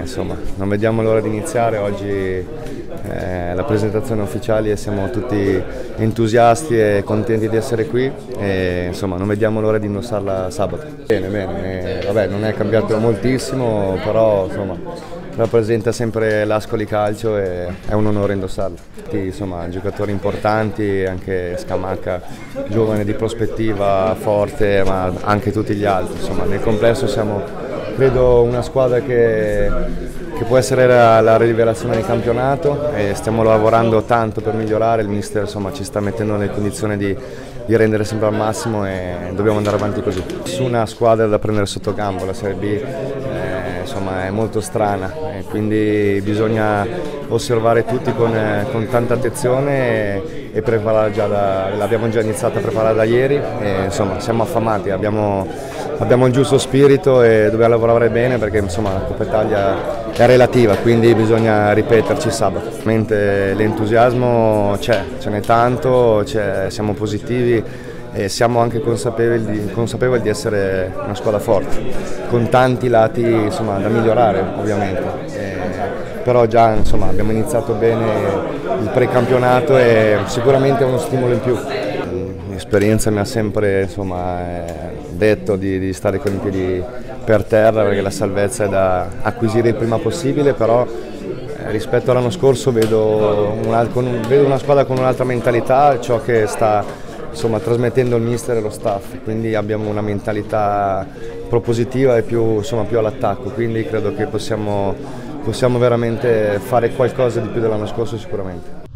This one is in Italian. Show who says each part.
Speaker 1: insomma, non vediamo l'ora di iniziare, oggi eh, la presentazione ufficiale e siamo tutti entusiasti e contenti di essere qui e insomma, non vediamo l'ora di indossarla sabato. Bene, bene, eh, vabbè, non è cambiato moltissimo, però insomma, rappresenta sempre l'Ascoli Calcio e è un onore indossarlo. Insomma, giocatori importanti, anche Scamacca, giovane di prospettiva, forte, ma anche tutti gli altri. Insomma, nel complesso siamo, credo, una squadra che, che può essere la, la, rivelazione del campionato e stiamo lavorando tanto per migliorare, il mister insomma, ci sta mettendo nelle condizioni di, di rendere sempre al massimo e dobbiamo andare avanti così. Nessuna squadra da prendere sotto campo, la Serie B insomma, è molto strana, quindi bisogna osservare tutti con, con tanta attenzione e, e preparare già da, l'abbiamo già iniziato a preparare da ieri e, insomma, siamo affamati, abbiamo, abbiamo il giusto spirito e dobbiamo lavorare bene perché insomma, la Coppa Italia è relativa, quindi bisogna ripeterci sabato. L'entusiasmo c'è, ce n'è tanto, siamo positivi e siamo anche consapevoli di, consapevoli di, essere una squadra forte, con tanti lati insomma, da migliorare ovviamente. E, però già insomma, abbiamo iniziato bene il precampionato e sicuramente è uno stimolo in più. L'esperienza mi ha sempre insomma, detto di, di, stare con i piedi per terra perché la salvezza è da acquisire il prima possibile, però eh, rispetto all'anno scorso vedo una, vedo una squadra con un'altra mentalità, ciò che sta insomma, trasmettendo il mister e lo staff, quindi abbiamo una mentalità propositiva e più, insomma, più all'attacco, quindi credo che possiamo, possiamo veramente fare qualcosa di più dell'anno scorso sicuramente.